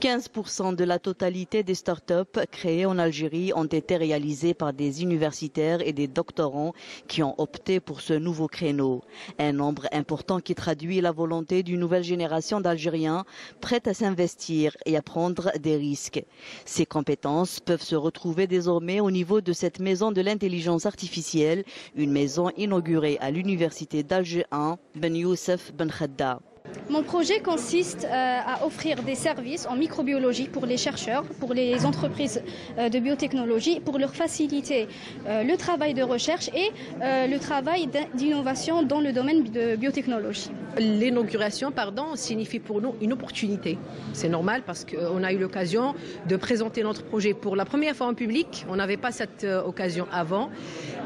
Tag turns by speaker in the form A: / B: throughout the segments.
A: 15% de la totalité des start-up créées en Algérie ont été réalisées par des universitaires et des doctorants qui ont opté pour ce nouveau créneau. Un nombre important qui traduit la volonté d'une nouvelle génération d'Algériens prêts à s'investir et à prendre des risques. Ces compétences peuvent se retrouver désormais au niveau de cette maison de l'intelligence artificielle, une maison inaugurée à l'université d'Alger 1, Ben Youssef Ben Khadda.
B: Mon projet consiste euh, à offrir des services en microbiologie pour les chercheurs, pour les entreprises euh, de biotechnologie, pour leur faciliter euh, le travail de recherche et le travail d'innovation dans le domaine de biotechnologie.
C: L'inauguration, pardon, signifie pour nous une opportunité. C'est normal parce qu'on a eu l'occasion de présenter notre projet pour la première fois en public. On n'avait pas cette occasion avant.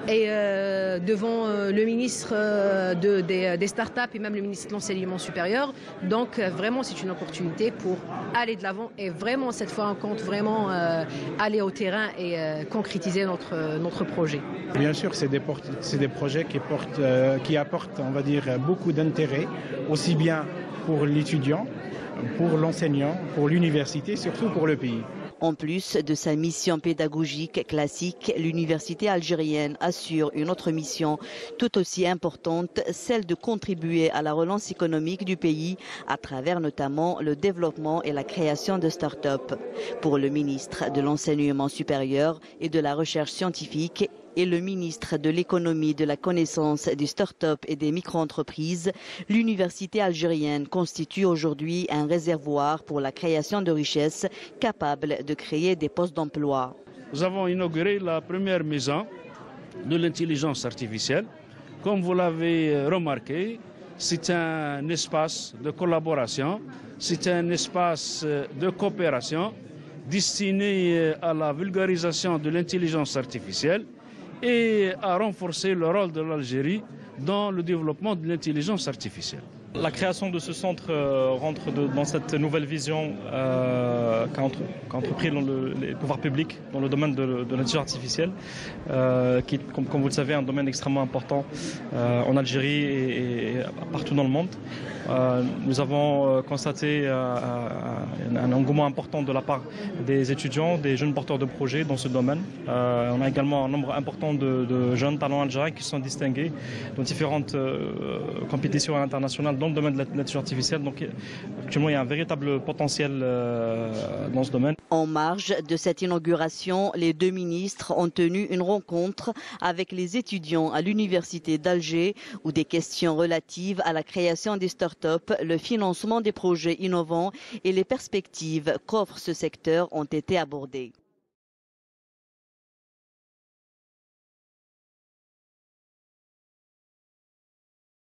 C: Et devant le ministre de, des, startups et même le ministre de l'enseignement supérieur, donc euh, vraiment, c'est une opportunité pour aller de l'avant et vraiment, cette fois, on compte vraiment euh, aller au terrain et euh, concrétiser notre, notre projet.
D: Bien sûr, c'est des, des, projets qui, portent, qui apportent, on va dire, beaucoup d'intérêt, aussi bien pour l'étudiant, pour l'enseignant, pour l'université, surtout pour le pays.
A: En plus de sa mission pédagogique classique, l'université algérienne assure une autre mission tout aussi importante, celle de contribuer à la relance économique du pays à travers notamment le développement et la création de start-up. Pour le ministre de l'enseignement supérieur et de la recherche scientifique, et le ministre de l'économie, de la connaissance, des start-up et des micro-entreprises, l'université algérienne constitue aujourd'hui un réservoir pour la création de richesses capable de créer des postes d'emploi.
E: Nous avons inauguré la première maison de l'intelligence artificielle. Comme vous l'avez remarqué, c'est un espace de collaboration, c'est un espace de coopération destiné à la vulgarisation de l'intelligence artificielle et à renforcer le rôle de l'Algérie dans le développement de l'intelligence artificielle.
F: La création de ce centre euh, rentre dans cette nouvelle vision euh, entrepris les pouvoirs publics dans le domaine de, l'intelligence artificielle, euh, qui, comme, comme, vous le savez, est un domaine extrêmement important euh, en Algérie et, partout dans le monde. Nous avons constaté un, un, engouement important de la part des étudiants, des jeunes porteurs de projets dans ce domaine. on a également un nombre important de, de jeunes talents algériens qui sont distingués dans différentes compétitions internationales dans le domaine de artificielle. Donc actuellement, il y a un véritable potentiel euh, dans ce domaine.
A: En marge de cette inauguration, les deux ministres ont tenu une rencontre avec les étudiants à l'université d'Alger où des questions relatives à la création des start-up, le financement des projets innovants et les perspectives qu'offre ce secteur ont été abordées.